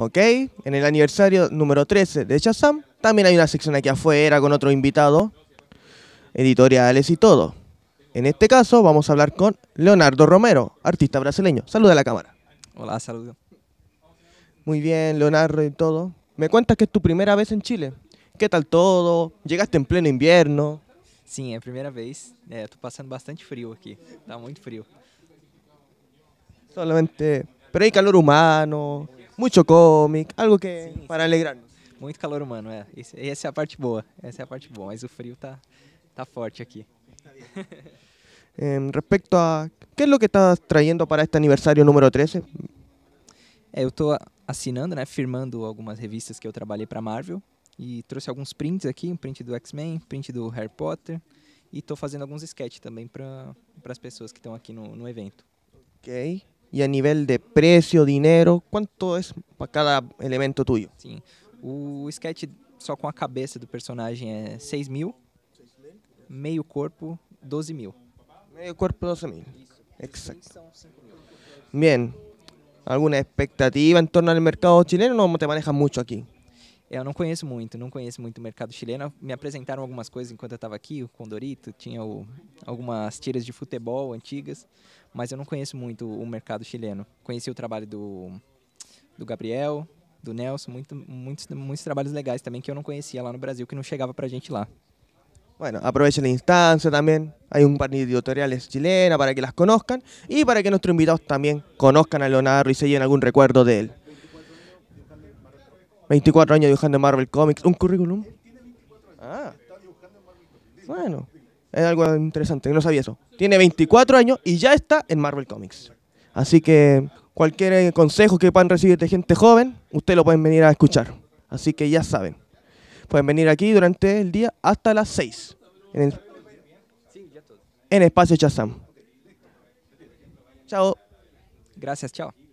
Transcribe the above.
¿Ok? En el aniversario número 13 de Shazam, también hay una sección aquí afuera con otro invitado, editoriales y todo. En este caso vamos a hablar con Leonardo Romero, artista brasileño. Saluda a la cámara. Hola, saludo. Muy bien, Leonardo y todo. Me cuentas que es tu primera vez en Chile. ¿Qué tal todo? Llegaste en pleno invierno. Sim, é a primeira vez. É, tô passando bastante frio aqui. Tá muito frio. Solamente. Pero hay calor humano, mucho cómic, algo que Sim, para alegrarnos. Muito calor humano, é. Esse- essa é a parte boa. Essa é a parte boa. Mas o frio tá, tá forte aqui. Respecto a. ¿Qué es lo que estás trayendo para este aniversario número 13? É, eu tô assinando, né? Firmando algumas revistas que eu trabalhei pra Marvel. E trouxe alguns prints aqui, um print do X-Men, print do Harry Potter. E tô fazendo alguns sketches também para as pessoas que estão aqui no, no evento. Ok. Y a nivel de precio, dinero, ¿cuánto es para cada elemento tuyo? Sim. O sketch só com a cabeça do personagem é 6 mil. Meio corpo, 12 mil. Medio cuerpo 12 mil. Exacto. Bien. ¿Alguna expectativa en torno al mercado chileno o no te manejas mucho aquí? Eu não conheço muito, não conheço muito o mercado chileno. Me apresentaram algumas coisas enquanto eu estava aqui, o Condorito, tinha o- algumas tiras de futebol antigas, mas eu não conheço muito o mercado chileno. Conheci o trabalho do, do Gabriel, do Nelson, muito, muitos, muitos trabalhos legais também que eu não conhecia lá no Brasil, que não chegava pra gente lá. Bueno, aprovechen la instancia también. Hay un par de editoriales chilenas para que las conozcan y para que nuestros invitados también conozcan a Leonardo y se lleven algún recuerdo de él. 24 años dibujando en Marvel Comics. ¿Un currículum? Ah. Bueno, es algo interesante, no sabía eso. Tiene 24 años y ya está en Marvel Comics. Así que cualquier eh, consejo que puedan recibir de gente joven, ustedes lo pueden venir a escuchar. Así que ya saben. Pueden venir aquí durante el día hasta las 6 en el, en Espacio Chazam. Chao. Graças, tchau.